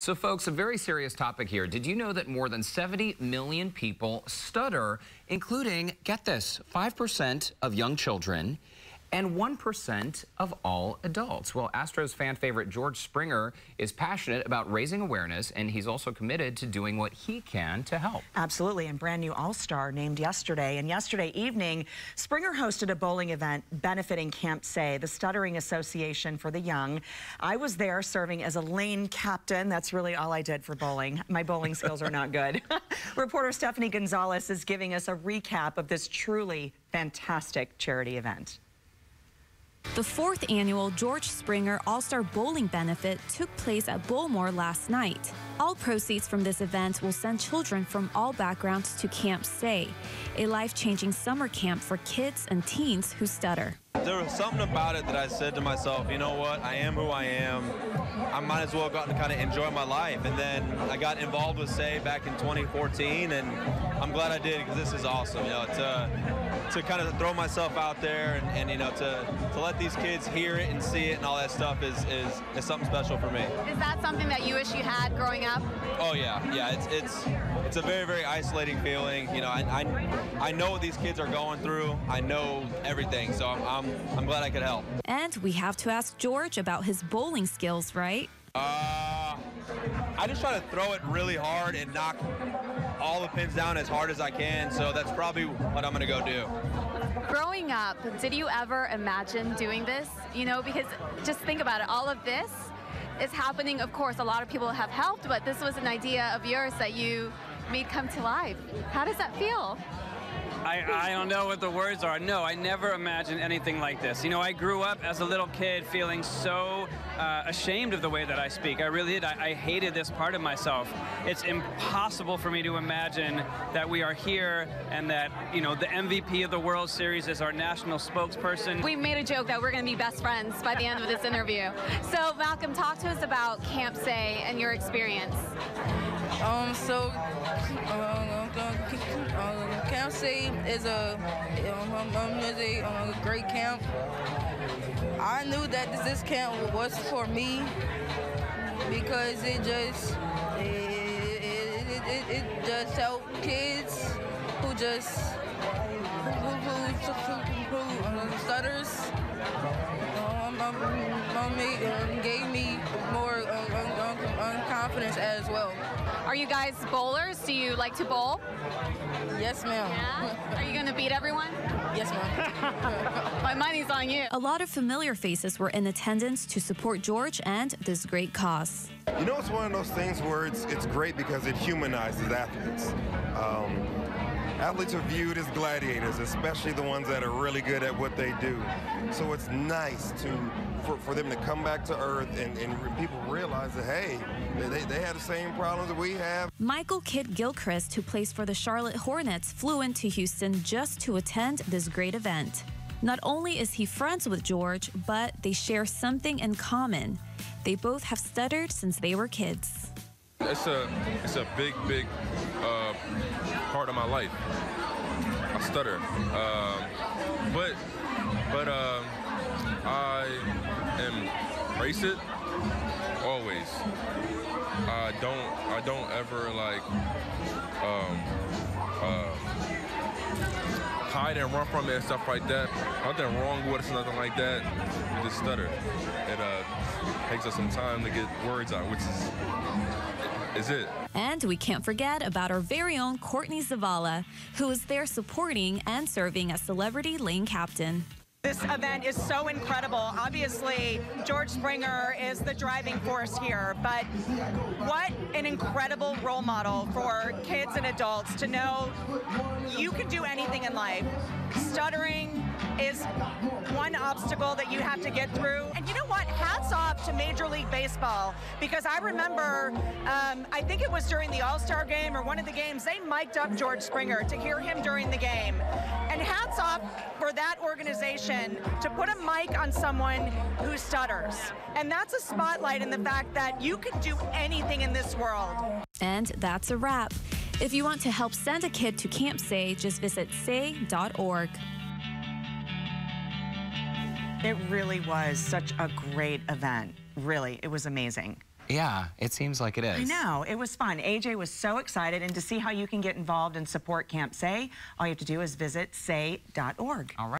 So folks, a very serious topic here. Did you know that more than 70 million people stutter, including, get this, 5% of young children and 1% of all adults. Well, Astros fan favorite George Springer is passionate about raising awareness, and he's also committed to doing what he can to help. Absolutely, and brand new All-Star named yesterday. And yesterday evening, Springer hosted a bowling event benefiting Camp Say, the Stuttering Association for the Young. I was there serving as a lane captain. That's really all I did for bowling. My bowling skills are not good. Reporter Stephanie Gonzalez is giving us a recap of this truly fantastic charity event. The fourth annual George Springer All-Star Bowling Benefit took place at Bowlmore last night. All proceeds from this event will send children from all backgrounds to Camp Say, a life-changing summer camp for kids and teens who stutter. There was something about it that I said to myself, you know what, I am who I am. I might as well go out and kind of enjoy my life. And then I got involved with Say back in 2014, and I'm glad I did because this is awesome. You know, to to kind of throw myself out there and, and, you know to to let these kids hear it and see it and all that stuff is is, is something special for me. Is that something that you wish you had growing up? Oh yeah, yeah. It's it's it's a very very isolating feeling. You know, I I, I know what these kids are going through. I know everything, so I'm, I'm I'm glad I could help. And we have to ask George about his bowling skills, right? Uh, I just try to throw it really hard and knock all the pins down as hard as I can. So that's probably what I'm going to go do. Growing up, did you ever imagine doing this? You know, because just think about it, all of this is happening. Of course, a lot of people have helped, but this was an idea of yours that you made come to life. How does that feel? I, I don't know what the words are. No, I never imagined anything like this. You know, I grew up as a little kid feeling so uh, ashamed of the way that I speak. I really did. I, I hated this part of myself. It's impossible for me to imagine that we are here and that, you know, the MVP of the World Series is our national spokesperson. We made a joke that we're going to be best friends by the end of this interview. So, Malcolm, talk to us about Camp Say and your experience. Um, so, uh, Camp Say is a, um, um, is a, um, great camp. I knew that this camp was for me because it just, it, it, it, it just helped kids who just, who, who, who, who, who stutters. Um, um, um, gave me more confidence as well. Are you guys bowlers? Do you like to bowl? Yes, ma'am. Yeah? Are you going to beat everyone? Yes, ma'am. My money's on you. A lot of familiar faces were in attendance to support George and this great cause. You know, it's one of those things where it's, it's great because it humanizes athletes. Um, athletes are viewed as gladiators, especially the ones that are really good at what they do. So it's nice to for, for them to come back to earth and, and people realize that, hey, they, they have the same problems that we have. Michael Kidd Gilchrist, who plays for the Charlotte Hornets, flew into Houston just to attend this great event. Not only is he friends with George, but they share something in common. They both have stuttered since they were kids. It's a, it's a big, big uh, part of my life. I stutter. Um, but but um, I embrace it always. I don't I don't ever like um, uh, hide and run from it and stuff like that. Nothing wrong with it, nothing like that. Just stutter. It uh, takes us some time to get words out, which is is it. And we can't forget about our very own Courtney Zavala, who is there supporting and serving as celebrity lane captain. This event is so incredible. Obviously, George Springer is the driving force here, but what an incredible role model for kids and adults to know you can do anything in life. Stuttering is one obstacle that you have to get through. And you know what? Hats off to Major League Baseball because I remember, um, I think it was during the All-Star game or one of the games, they mic'd up George Springer to hear him during the game. And hats off for that organization to put a mic on someone who stutters. And that's a spotlight in the fact that you can do anything in this world. And that's a wrap. If you want to help send a kid to Camp Say, just visit say.org. It really was such a great event. Really, it was amazing. Yeah, it seems like it is. I know. It was fun. AJ was so excited. And to see how you can get involved and support Camp Say, all you have to do is visit say.org. All right.